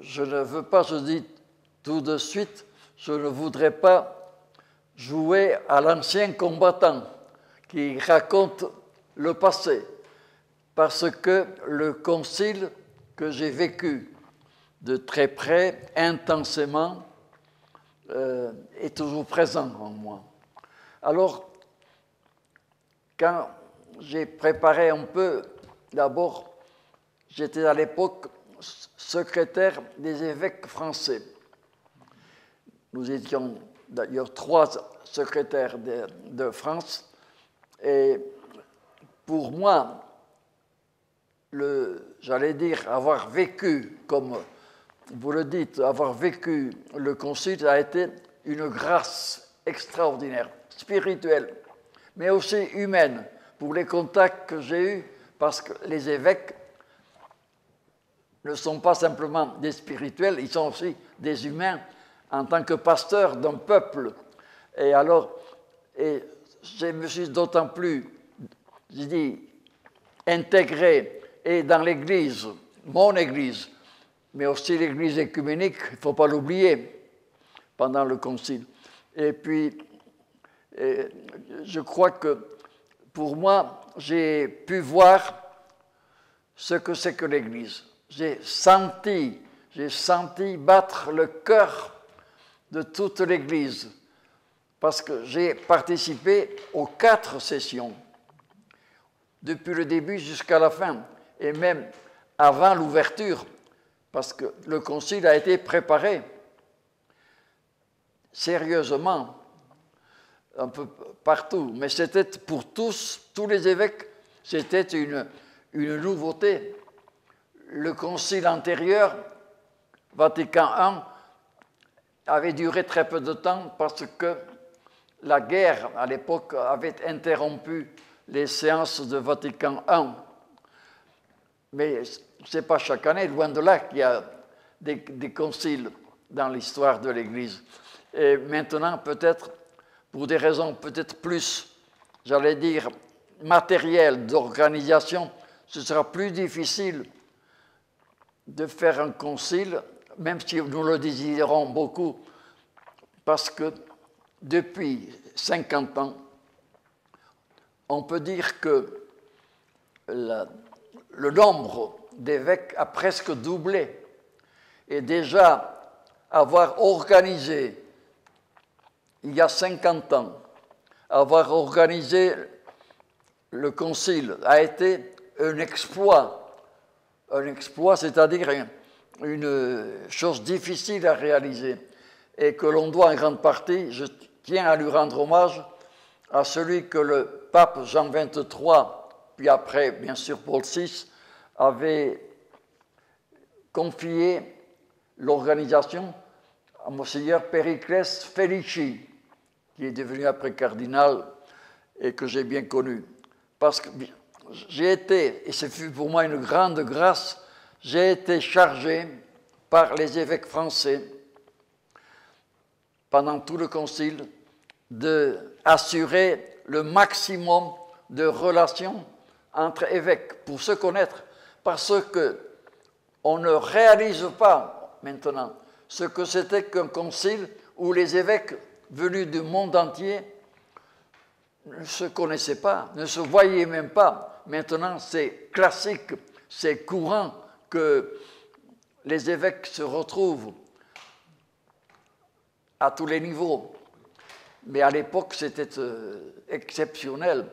je ne veux pas, je dis tout de suite, je ne voudrais pas jouer à l'ancien combattant qui raconte le passé, parce que le concile que j'ai vécu de très près, intensément, euh, est toujours présent en moi. Alors, quand j'ai préparé un peu, d'abord, j'étais à l'époque secrétaire des évêques français. Nous étions d'ailleurs trois secrétaires de, France. Et pour moi, j'allais dire, avoir vécu, comme vous le dites, avoir vécu le concile a été une grâce extraordinaire, spirituelle, mais aussi humaine, pour les contacts que j'ai eus, parce que les évêques ne sont pas simplement des spirituels, ils sont aussi des humains en tant que pasteurs d'un peuple. Et alors, je me suis d'autant plus, je dis, intégré et dans l'Église, mon Église, mais aussi l'Église écuménique, il ne faut pas l'oublier, pendant le Concile. Et puis, je crois que pour moi, j'ai pu voir ce que c'est que l'Église. J'ai senti, j'ai senti battre le cœur de toute l'Église, parce que j'ai participé aux quatre sessions, depuis le début jusqu'à la fin, et même avant l'ouverture, parce que le concile a été préparé sérieusement un peu partout, mais c'était pour tous, tous les évêques, c'était une, une nouveauté. Le concile antérieur, Vatican I, avait duré très peu de temps parce que la guerre, à l'époque, avait interrompu les séances de Vatican I. Mais ce n'est pas chaque année, loin de là, qu'il y a des, des conciles dans l'histoire de l'Église. Et maintenant, peut-être, pour des raisons peut-être plus, j'allais dire, matérielles, d'organisation, ce sera plus difficile de faire un concile, même si nous le désirons beaucoup, parce que depuis 50 ans, on peut dire que le nombre d'évêques a presque doublé. Et déjà, avoir organisé, il y a 50 ans, avoir organisé le concile a été un exploit. Un exploit, c'est-à-dire une chose difficile à réaliser et que l'on doit en grande partie, je tiens à lui rendre hommage, à celui que le pape Jean XXIII, puis après, bien sûr, Paul VI, avait confié l'organisation à Monseigneur Périclès Felici, qui est devenu après cardinal et que j'ai bien connu. Parce que j'ai été, et ce fut pour moi une grande grâce, j'ai été chargé par les évêques français pendant tout le concile d'assurer le maximum de relations entre évêques pour se connaître parce que on ne réalise pas maintenant ce que c'était qu'un concile où les évêques venus du monde entier ne se connaissaient pas, ne se voyaient même pas. Maintenant, c'est classique, c'est courant que les évêques se retrouvent à tous les niveaux. Mais à l'époque, c'était euh, exceptionnel.